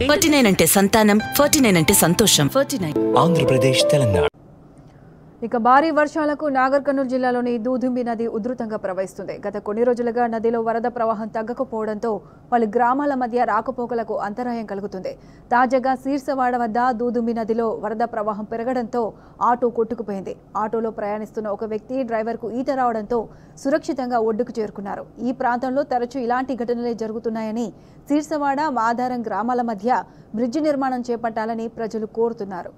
Forty nine అంటే సంతానం forty nine అంటే సంతోషం ఫార్టీ నైన్. ఆంధ్రప్రదేశ్ తెలంగాణ. ఇక భారీ వర్షాలకు నాగర్ కర్నూలు జిల్లాలోని దూదుంబి నది ఉధృతంగా ప్రవహిస్తుంది. గత కొన్ని రోజులుగా నదిలో వరద ప్రవాహం తగ్గకపోవడంతో పలు గ్రామాల మధ్య రాకపోకలకు అంతరాయం కలుగుతుంది. తాజాగా శీర్షవాడ వద్ద దూదుంబి నదిలో వరద ప్రవాహం పెరగడంతో ఆటో కొట్టుకుపోయింది. ఆటోలో ప్రయాణిస్తున్న ఒక వ్యక్తి డ్రైవర్కు ఈత రావడంతో సురక్షితంగా ఒడ్డుకు చేరుకున్నారు. ఈ ప్రాంతంలో తరచూ ఇలాంటి ఘటనలే జరుగుతున్నాయని శీర్షవాడ మాధారం గ్రామాల మధ్య బ్రిడ్జి నిర్మాణం చేపట్టాలని ప్రజలు కోరుతున్నారు.